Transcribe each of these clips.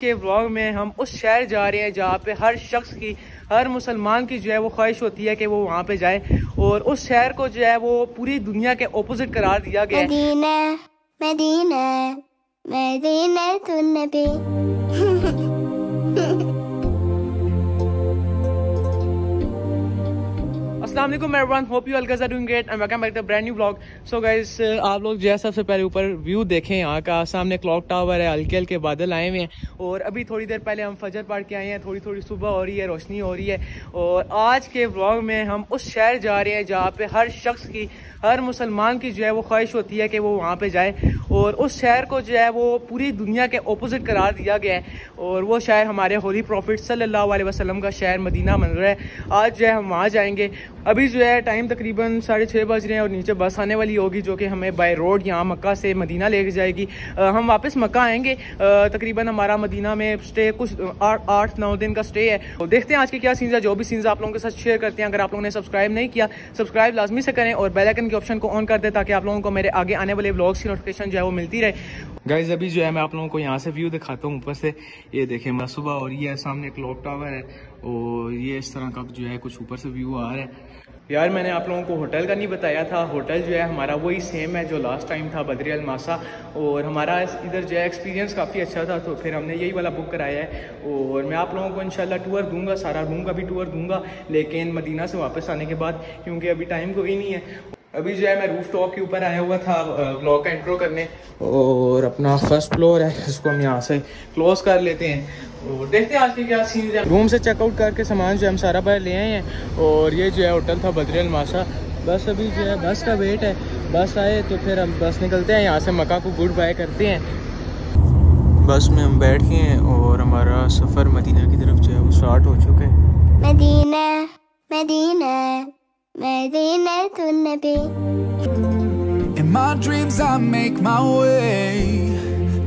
के व्लॉग में हम उस शहर जा रहे हैं जहाँ पे हर शख्स की, हर मुसलमान की जो है वो ख्वाहिश होती है कि वो वहाँ पे जाए। और उस शहर को जो है वो पूरी दुनिया के ओपोजिट करार दिया गया मदीना मदीना मदीना अस्सलाम वालेकुम everyone hope you guys are doing great and welcome back to brand new blog so guys आप लोग जो है सबसे पहले ऊपर व्यू देखें यहाँ का। सामने क्लॉक टावर है, हल्के हल्के बादल आए हुए हैं और अभी थोड़ी देर पहले हम फजर पढ़ के आए हैं थोड़ी थोड़ी सुबह हो रही है, रोशनी हो रही है और आज के व्लॉग में हम उस शहर जा रहे हैं जहाँ पे हर शख्स की, हर मुसलमान की जो है वो ख्वाहिश होती है कि वो वहाँ पे जाए और उस शहर को जो है वो पूरी दुनिया के अपोजिट करार दिया गया है और वो शहर हमारे होली प्रॉफिट सल्लल्लाहु अलैहि वसल्लम का शहर मदीना रहा है। आज जो है हम वहाँ जाएँगे। अभी जो है टाइम तकरीबन साढ़े छः बज रहे हैं और नीचे बस आने वाली होगी जो कि हमें बाय रोड यहाँ मक्का से मदीना लेके जाएगी। अ, हम वापस मक्का आएँगे। तकरीबन हमारा मदीना में स्टे कुछ आठ नौ दिन का स्टे है। तो देखते हैं आज के क्या सीन्स है जो भी सीन्स आप लोगों के साथ शेयर करते हैं। अगर आप लोगों ने सब्सक्राइब नहीं किया सब्सक्राइब लाजमी से करें और बेल आइकन के ऑप्शन को ऑन कर दें ताकि आप लोगों को मेरे आगे आने वाले ब्लॉग्स की नोटिफिकेशन जो है वो मिलती रहे। गाइज़ अभी जो है मैं आप लोगों को यहाँ से व्यू दिखाता हूँ। ऊपर से ये देखें, मैं सुबह और ये सामने क्लॉक टावर है और ये इस तरह का जो है कुछ ऊपर से व्यू आ रहा है। यार, मैंने आप लोगों को होटल का नहीं बताया था। होटल जो है हमारा वही सेम है जो लास्ट टाइम था बद्री अलमासा। और हमारा इधर जो है एक्सपीरियंस काफ़ी अच्छा था तो फिर हमने यही वाला बुक कराया है। और मैं आप लोगों को इंशाल्लाह टूर दूँगा, सारा रूम का भी टूर दूँगा, लेकिन मदीना से वापस आने के बाद, क्योंकि अभी टाइम कोई नहीं है। अभी जो है मैं रूफ टॉप के ऊपर आया हुआ था ब्लॉग का इंट्रो करने। और अपना फ़र्स्ट फ्लोर है, इसको हम यहाँ से क्लोज कर लेते हैं। और देखते हैं आज के क्या सीन है। रूम से चेकआउट करके सामान जो हम सारा बाहर ले आए हैं। और ये जो है होटल था बद्री अलमाशा बस अभी जो है, बस का वेट है। बस आए तो फिर हम बस निकलते हैं। यहाँ से मक्का को गुड बाय करते हैं। बस में हम बैठ गए हैं और हमारा सफ़र मदीना की तरफ़ जो है वो स्टार्ट हो चुका है। Medina Medina. In my dreams I make my way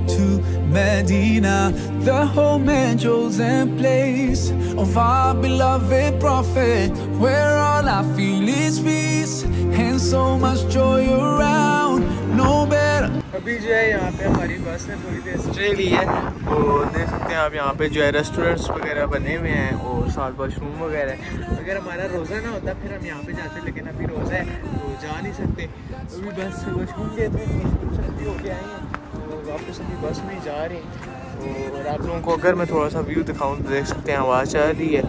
to Medina The home and chosen place of our beloved prophet Where all I feel is peace and so much joy around. No better अभी जो है यहाँ पे हमारी बस ने थोड़ी देर stay ली है तो देख सकते हैं आप यहाँ पे जो है रेस्टोरेंट्स वगैरह बने हुए हैं और साथ वाशरूम वगैरह अगर हमारा रोज़ा ना होता, फिर हम यहाँ पे जाते लेकिन अभी रोज़ा है तो जा नहीं सकते। अभी बस वाशरूम गए थे वाशरूम होके आए हैं तो वापस अभी बस में ही जा रहे हैं। और आप लोगों को अगर मैं थोड़ा सा व्यू दिखाऊँ तो देख सकते हैं आवाज़ चल रही है।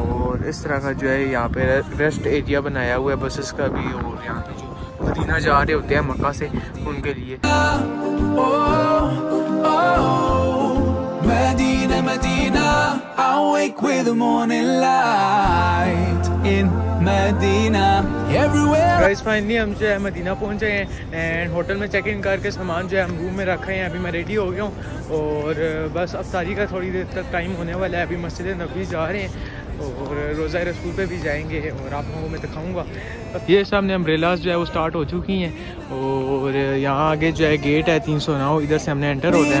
और इस तरह का जो है यहाँ पे रेस्ट एरिया बनाया हुआ है बसेस का भी और यहाँ पे मदीना जा रहे होते हैं मक्का से उनके लिए Medina, Medina. I wake with the morning light in Medina. Everywhere. Guys finally हम जो है मदीना पहुँच गए हैं एंड होटल में चेक इन करके सामान जो है हम रूम में रखे हैं अभी मैं रेडी हो गया हूँ और बस अब अफ्तारी का थोड़ी देर तक टाइम होने वाला है अभी मस्जिद नबी जा रहे हैं और रोज़ा रसूल पे भी जाएँगे और आप लोगों को मैं दिखाऊँगा। ये सामने अम्ब्रेलाज जो है वो स्टार्ट हो चुकी हैं और यहाँ आगे जो है गेट है तीन सौ नौ इधर से हमने एंटर हो। जाए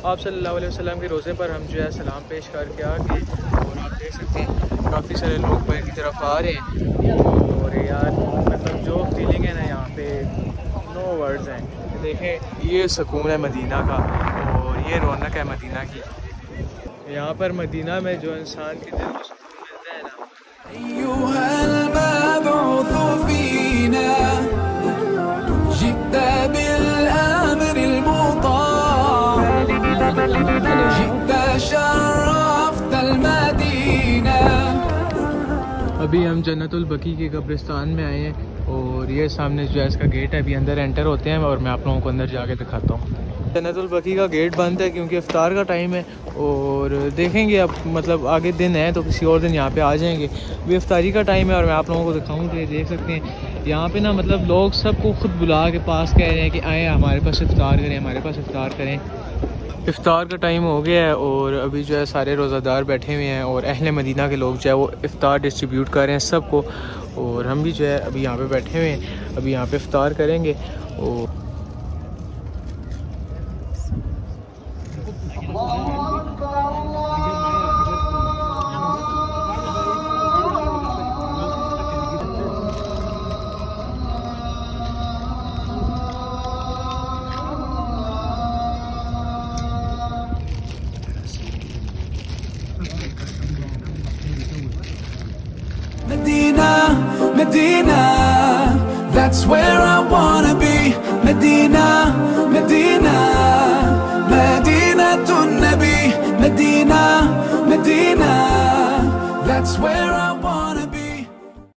आप सल्लल्लाहु अलैहि वसल्लम के रोज़े पर हम जो है सलाम पेश करके आ गए और आप देख सकते हैं काफ़ी सारे लोग पैर की तरफ आ रहे हैं और यार मतलब जो फीलिंग है ना यहाँ पे नो वर्ड्स हैं। देखें, ये सुकून है मदीना का और ये रौनक है मदीना की। यहाँ पर मदीना में जो इंसान के दिल अभी हम जन्नतुल बकी के कब्रिस्तान में आए हैं। और ये सामने जो है, इसका गेट है, अभी अंदर एंटर होते हैं और मैं आप लोगों को अंदर जाके दिखाता हूँ। जन्नतुल बकी का गेट बंद है क्योंकि इफ्तार का टाइम है और देखेंगे अब मतलब आगे दिन है तो किसी और दिन यहाँ पे आ जाएँगे। अभी इफ्तारी का टाइम है और मैं आप लोगों को दिखाऊँ तो ये देख सकते हैं, यहाँ पे ना मतलब लोग सबको खुद बुला के पास कह रहे हैं कि आए, हमारे पास इफ्तार करें, हमारे पास इफ्तार करें। इफ़ार का टाइम हो गया है और अभी जो है सारे रोज़ादार बैठे हुए हैं और अहल मदीना के लोग जो है वो इफ़ार डिस्ट्रीब्यूट कर रहे हैं सबको और हम भी जो है अभी यहाँ पे बैठे हुए हैं, अभी यहाँ पे इफ़ार करेंगे और Medina, that's where I wanna be. Medina, Medina, Medina to Nabi. Medina, Medina, that's where I